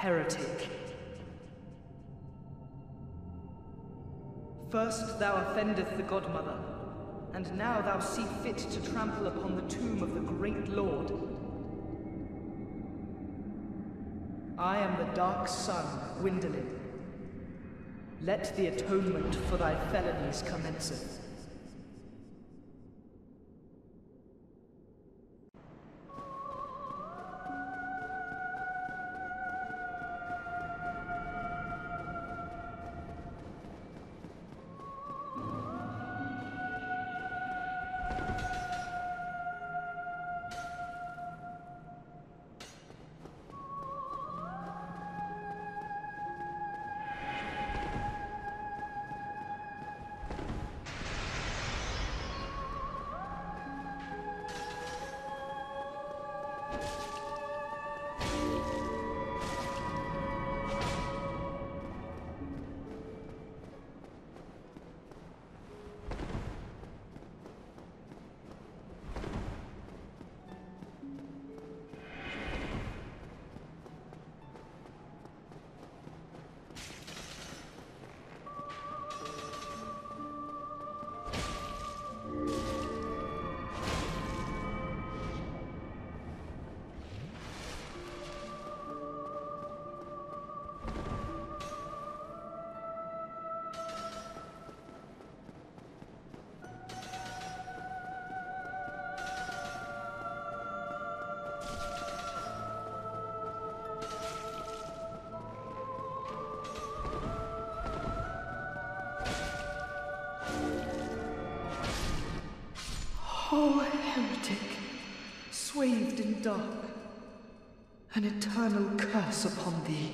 heretic. First thou offendeth the Godmother, and now thou see fit to trample upon the tomb of the great Lord. I am the Dark Sun, Gwyndolin. Let the atonement for thy felonies commenceth. O heretic, swathed in dark, an eternal curse upon thee.